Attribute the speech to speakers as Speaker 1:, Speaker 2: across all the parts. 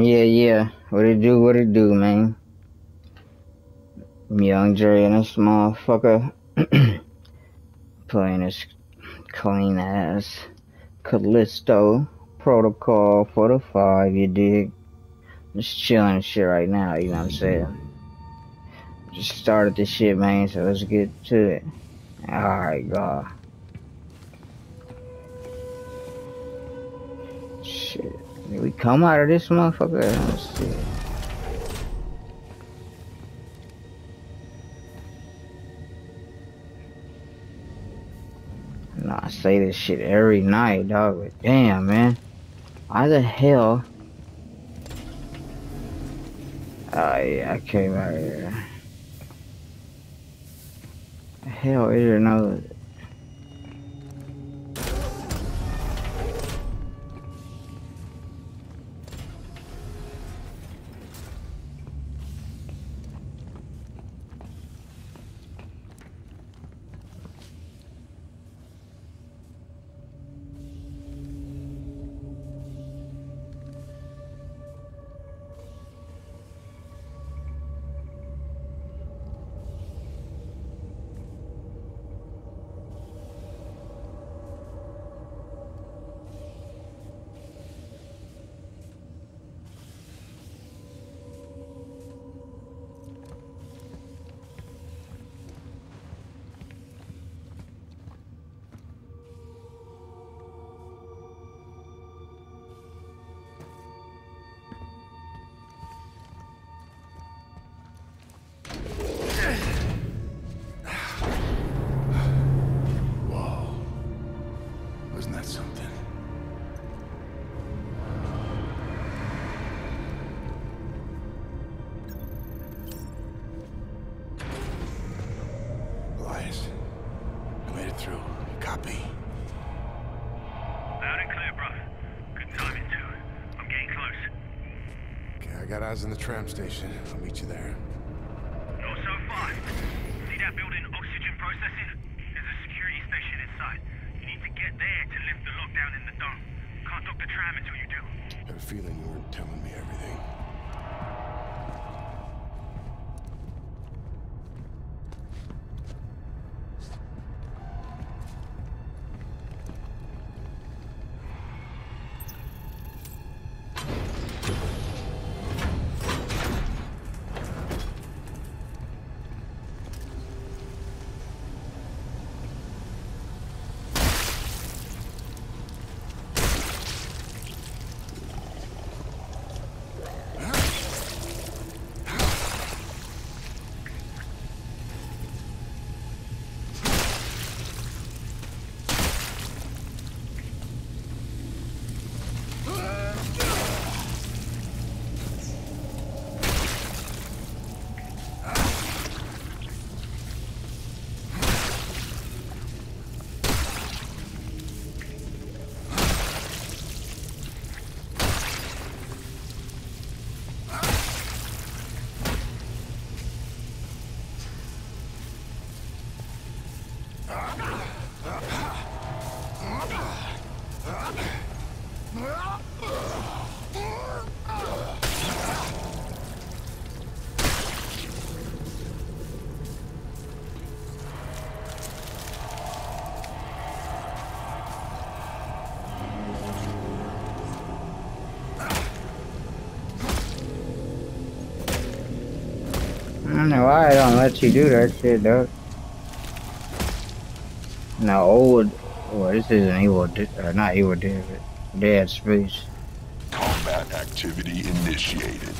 Speaker 1: Yeah, yeah. What it do, what it do, man. Young Dre and this motherfucker playing this clean ass Callisto protocol for the five, you dig? Just chilling shit right now, you know what I'm saying? Just started this shit, man, so let's get to it. Alright, God. We come out of this motherfucker? Let's see. No, I say this shit every night, dog. But damn, man. Why the hell? Oh, yeah, I came out here. Hell is there no
Speaker 2: eyes in the tram station. I'll meet you there.
Speaker 3: Not so far. See that building oxygen processing? There's a security station inside. You need to get there to lift the lockdown in the dome. Can't dock the tram until you do.
Speaker 2: I had a feeling you weren't telling me everything.
Speaker 1: Don't know why I don't let you do that shit, dog. No, old. Well, this is an evil, uh, not evil dead, but dead space.
Speaker 4: Combat activity initiated.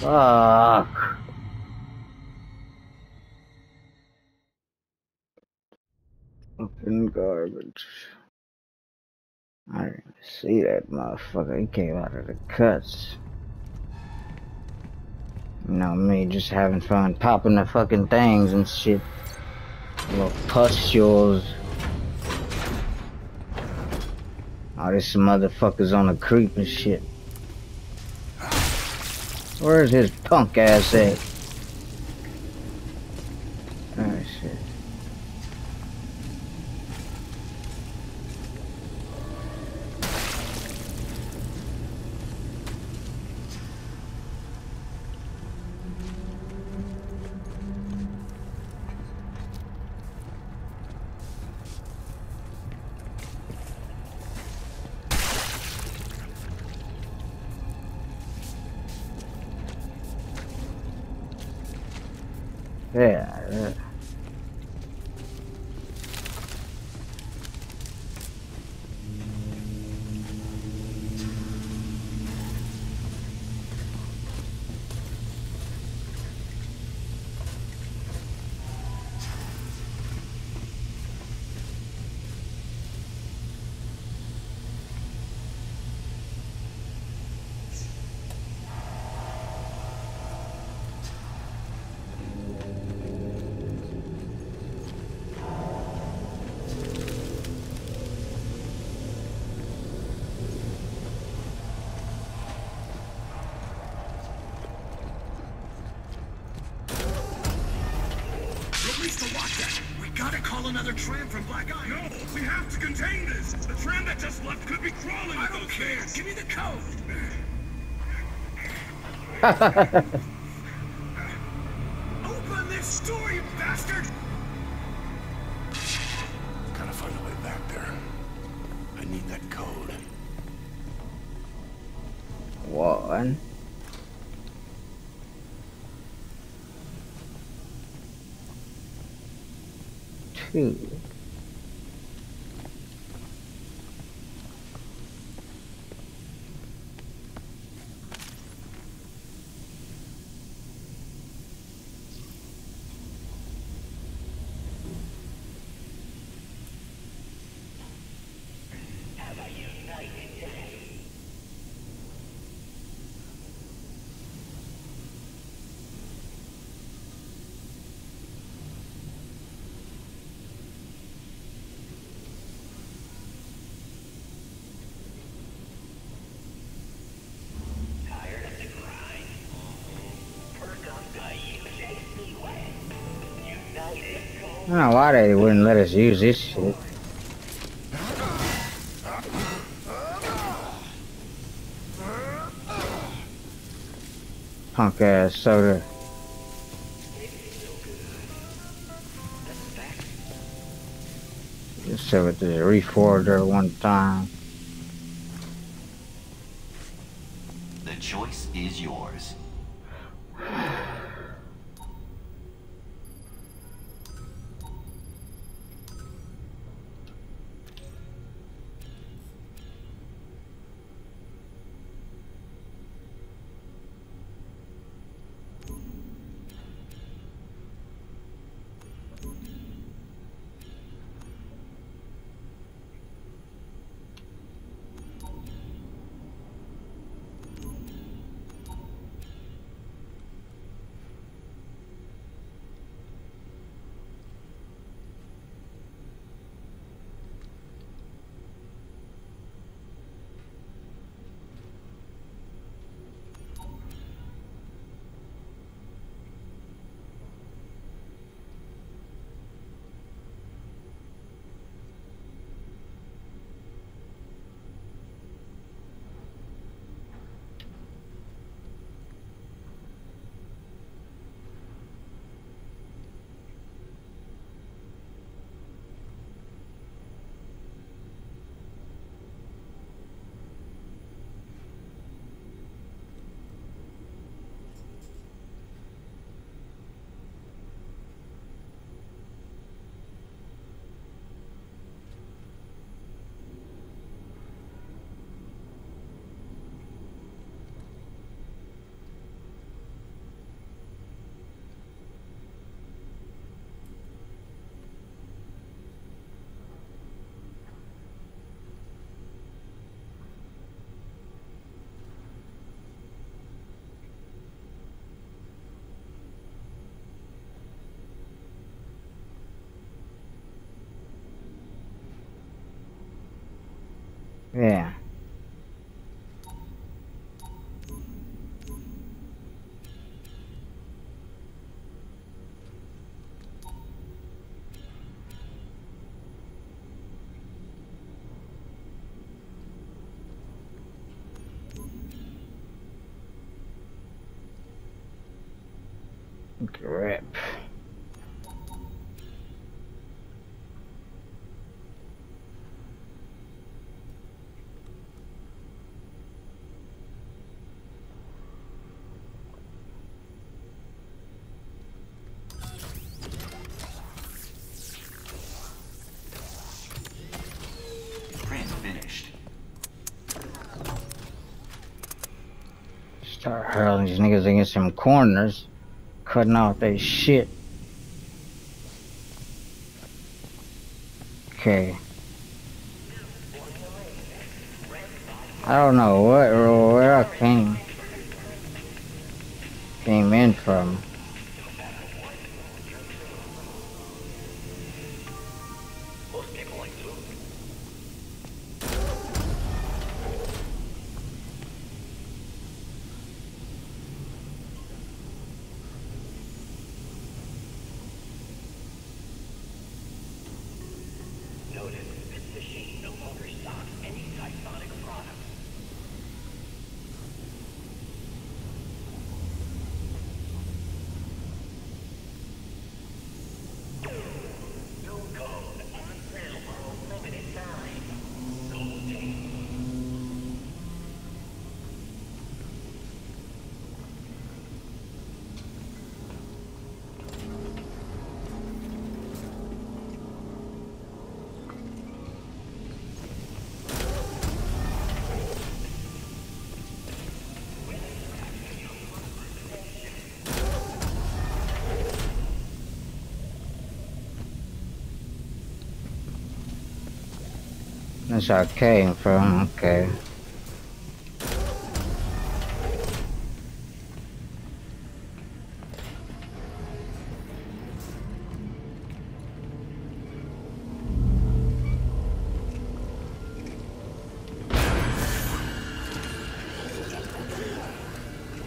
Speaker 1: Fuck. Garbage. I didn't see that motherfucker. He came out of the cuts. You know me, just having fun popping the fucking things and shit. Little pustules. Oh, this motherfucker's on the creep and shit. Where's his punk ass at?
Speaker 3: Call another tram from Black Iron. No, we have to contain this. The tram that just left could be crawling. I don't care. Give me the code.
Speaker 2: I
Speaker 1: don't know why they wouldn't let us use this shit. Punk ass soda. Just said with the reforger one time.
Speaker 5: The choice is yours. Yeah. Grip.
Speaker 1: Start hurling these niggas against some corners, cutting off their shit. Okay. I don't know what or where I came came in from. That's where I came from, okay.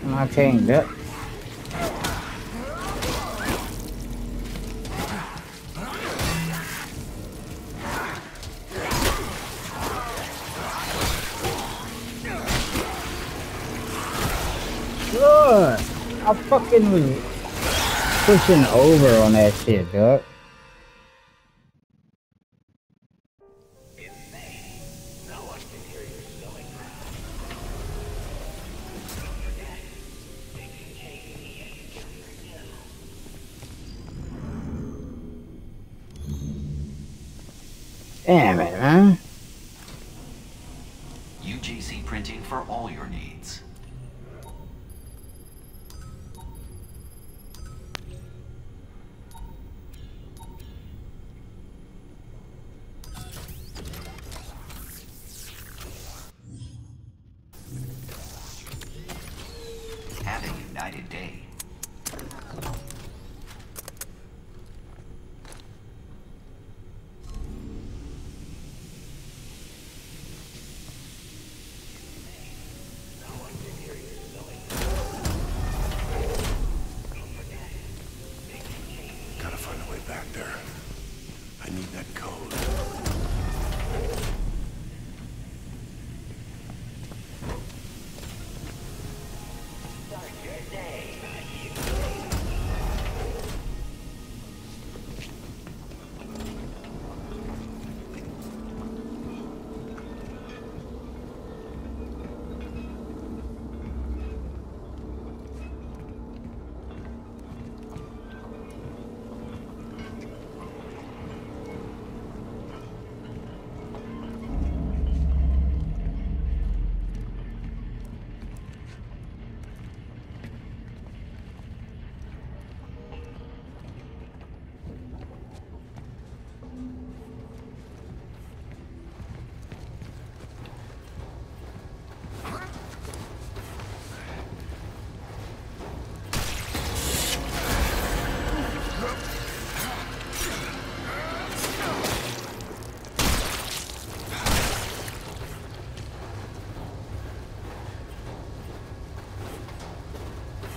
Speaker 1: I can't fucking pushing over on that shit, duck. Damn it, man.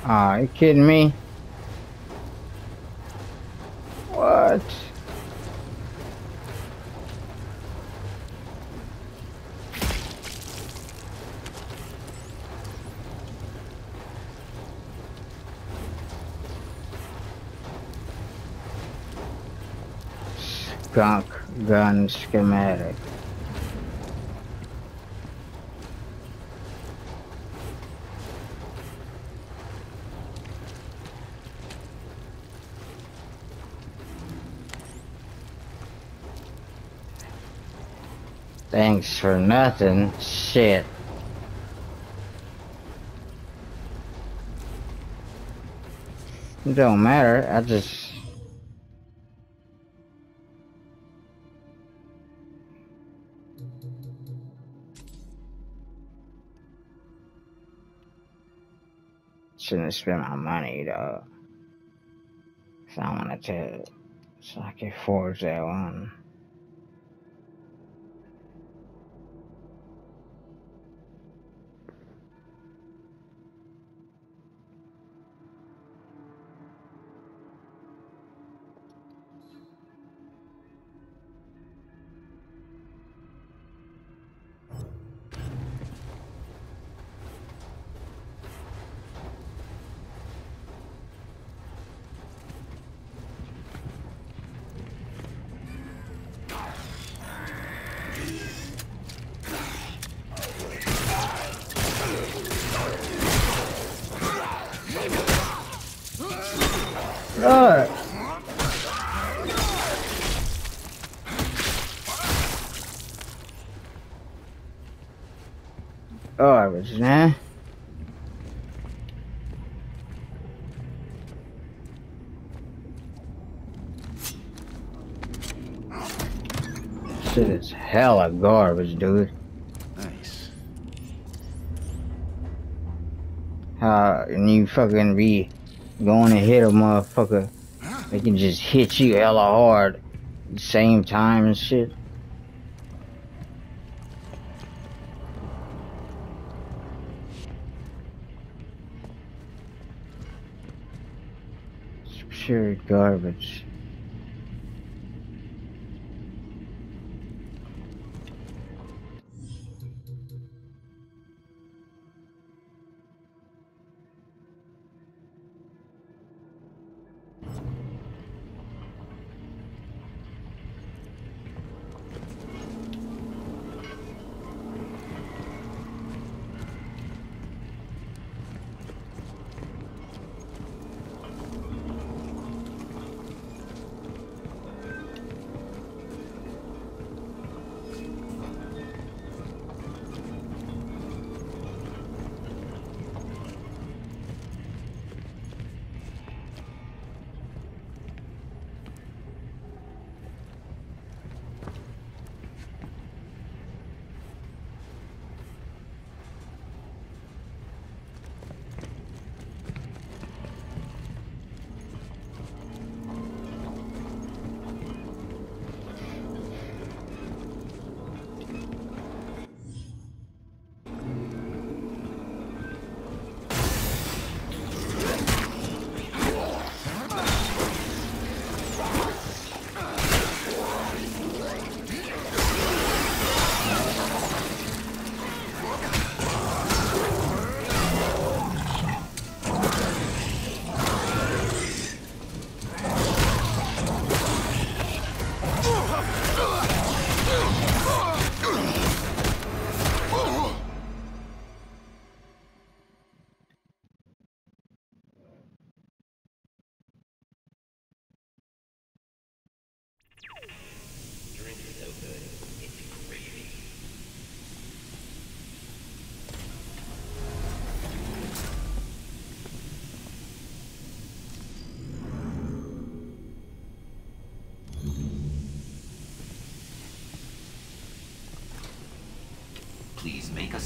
Speaker 1: Aw, you kidding me? What? Skunk gun schematic. Thanks for nothing. Shit. It don't matter. I just shouldn't have spent my money though. So I wanted to so I can forge that one. Garbage, man. Shit is hella garbage, dude.
Speaker 2: Nice.
Speaker 1: How and you fucking be going to hit a motherfucker, they can just hit you hella hard at the same time and shit. Garbage.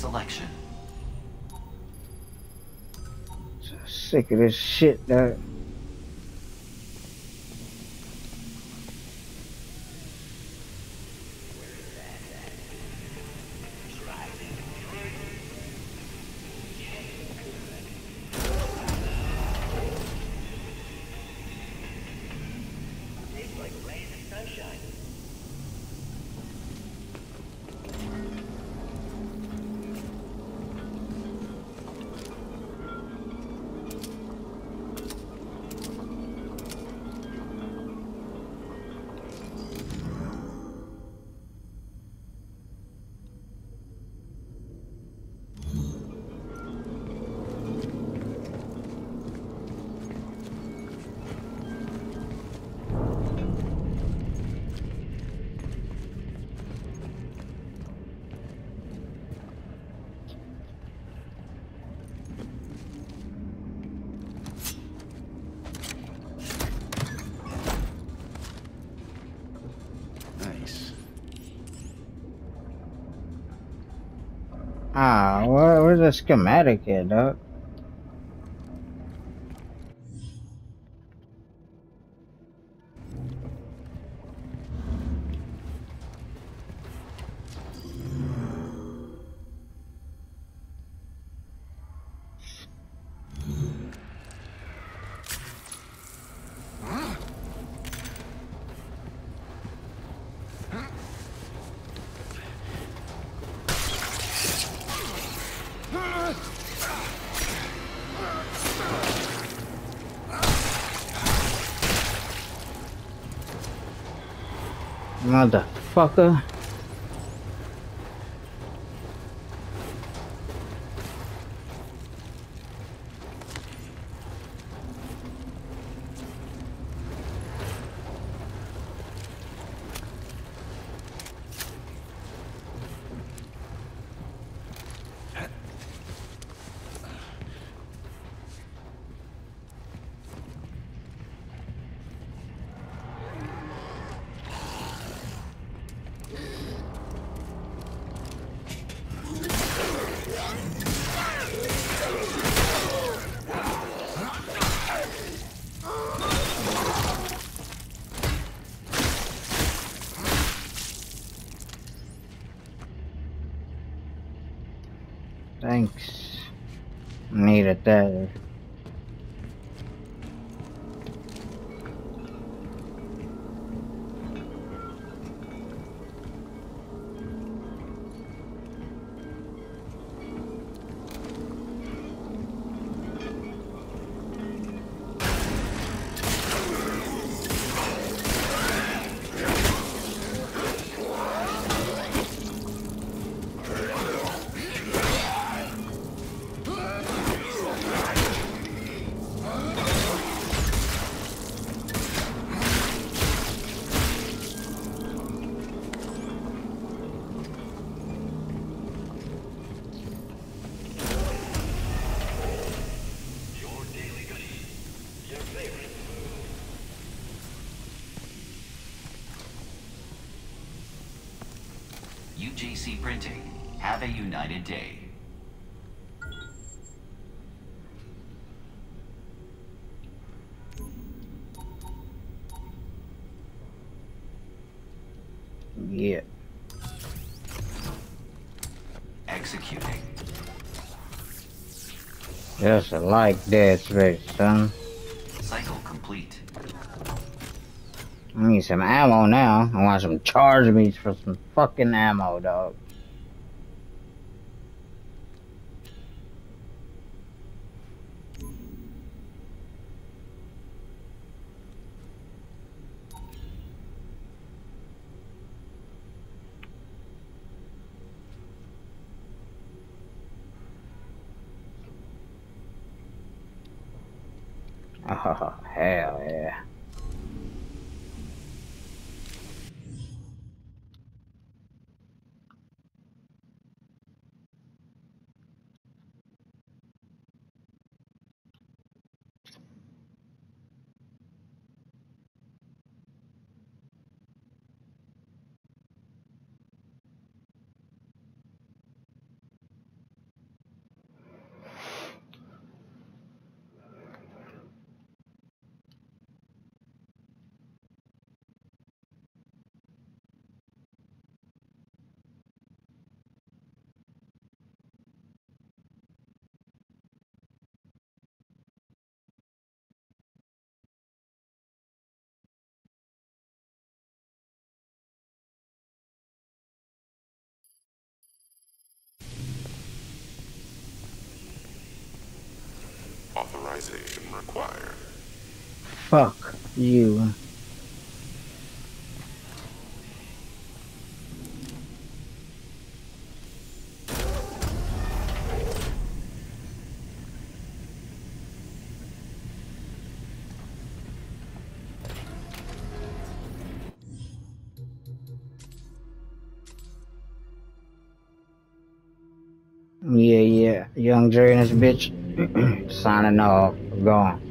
Speaker 5: Selection.
Speaker 1: Sick of this shit, dog. Where, where's the schematic at, dog? Motherfucker. Thanks. That.
Speaker 5: UJC Printing. Have a united day.
Speaker 1: Yeah.
Speaker 5: Executing.
Speaker 1: Just like Dead Space, son. Need some ammo now. I want some charge beats for some fucking ammo, dog. Oh, hell yeah. Fuck you. Yeah, yeah. Young Dre and this bitch signing off. Gone.